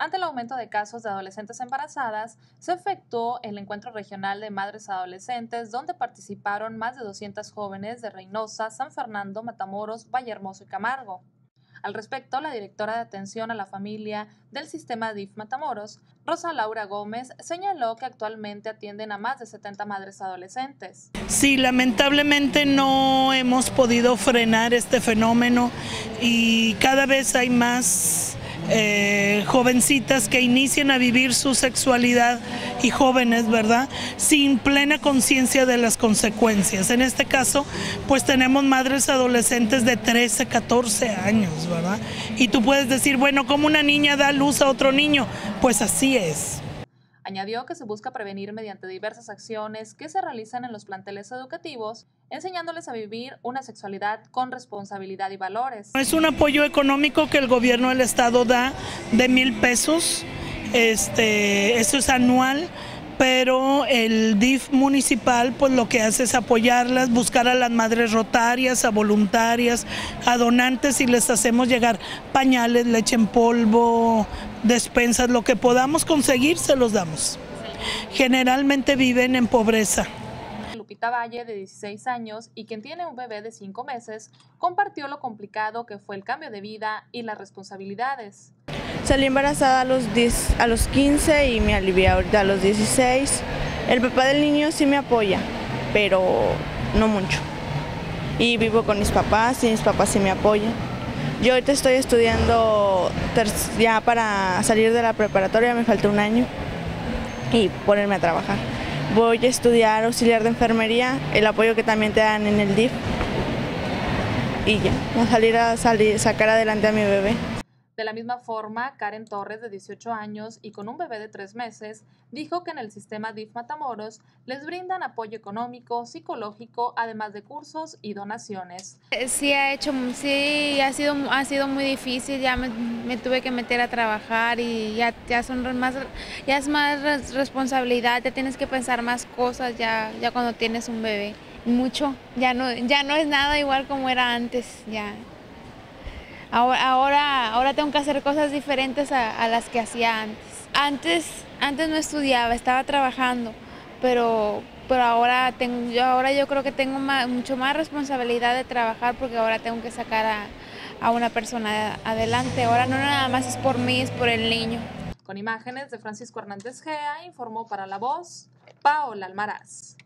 Ante el aumento de casos de adolescentes embarazadas, se efectuó el Encuentro Regional de Madres Adolescentes, donde participaron más de 200 jóvenes de Reynosa, San Fernando, Matamoros, Vallehermoso y Camargo. Al respecto, la directora de atención a la familia del sistema DIF Matamoros, Rosa Laura Gómez, señaló que actualmente atienden a más de 70 madres adolescentes. Sí, lamentablemente no hemos podido frenar este fenómeno y cada vez hay más eh, jovencitas que inician a vivir su sexualidad y jóvenes, ¿verdad? Sin plena conciencia de las consecuencias. En este caso, pues tenemos madres adolescentes de 13, 14 años, ¿verdad? Y tú puedes decir, bueno, ¿cómo una niña da luz a otro niño? Pues así es. Añadió que se busca prevenir mediante diversas acciones que se realizan en los planteles educativos, enseñándoles a vivir una sexualidad con responsabilidad y valores. Es un apoyo económico que el gobierno del estado da de mil pesos, este, esto es anual pero el DIF municipal pues lo que hace es apoyarlas, buscar a las madres rotarias, a voluntarias, a donantes y les hacemos llegar pañales, leche en polvo, despensas, lo que podamos conseguir se los damos. Generalmente viven en pobreza. Lupita Valle, de 16 años y quien tiene un bebé de 5 meses, compartió lo complicado que fue el cambio de vida y las responsabilidades. Salí embarazada a los, 10, a los 15 y me alivié ahorita a los 16. El papá del niño sí me apoya, pero no mucho. Y vivo con mis papás y mis papás sí me apoyan. Yo ahorita estoy estudiando ya para salir de la preparatoria, me falta un año y ponerme a trabajar. Voy a estudiar auxiliar de enfermería, el apoyo que también te dan en el DIF y ya, a salir a salir, sacar adelante a mi bebé. De la misma forma, Karen Torres, de 18 años y con un bebé de 3 meses, dijo que en el sistema DIF Matamoros les brindan apoyo económico, psicológico, además de cursos y donaciones. Eh, sí, ha hecho, sí, ha sido, ha sido muy difícil, ya me, tuve que meter a trabajar y ya, ya, son más, ya es más responsabilidad, ya tienes que pensar más cosas ya, ya cuando tienes un bebé. Mucho, ya no, ya no es nada igual como era antes, ya. Ahora, ahora, tengo que hacer cosas diferentes a, las que hacía antes. Antes, antes no estudiaba, estaba trabajando, pero, pero ahora, tengo, yo, ahora yo creo que tengo mucho más responsabilidad de trabajar porque ahora tengo que sacar a, a una persona adelante. Ahora no nada más es por mí, es por el niño. Con imágenes de Francisco Hernández Gea, informó para La Voz Paola Almaraz.